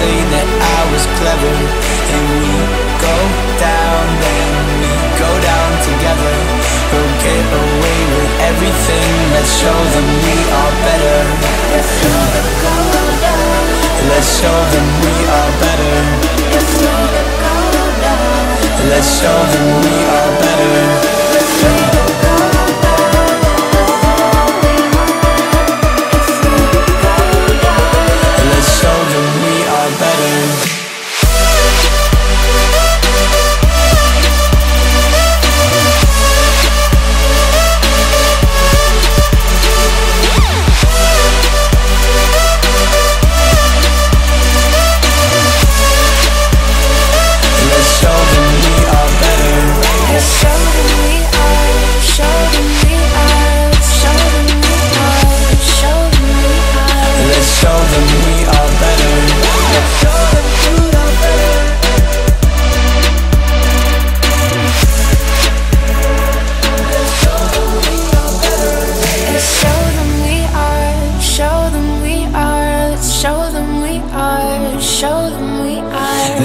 Say that I was clever. And we go down, then we go down together. We'll get away with everything. Let's show them we are better. Let's show them we are better. Let's show them we are better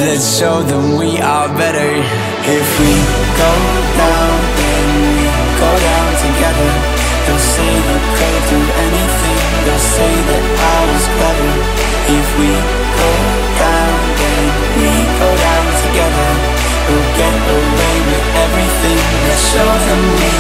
Let's show them we are better. If we go down, then we go down together. They'll say you could do anything. They'll say that I was clever. If we go down, then we go down together. We'll get away with everything. Let's show them we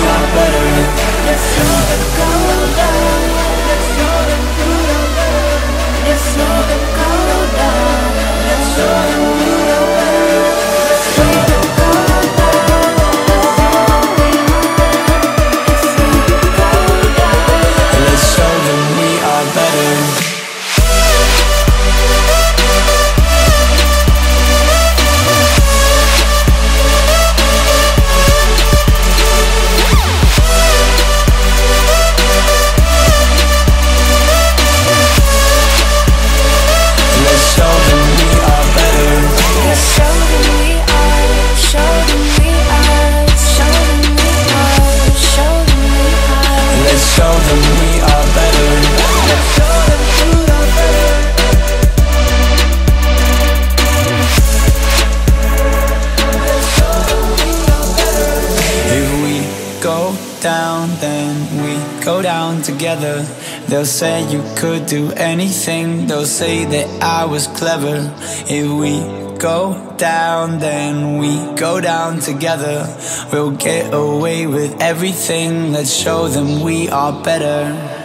down, then we go down together. They'll say you could do anything. They'll say that I was clever. If we go down, then we go down together. We'll get away with everything. Let's show them we are better.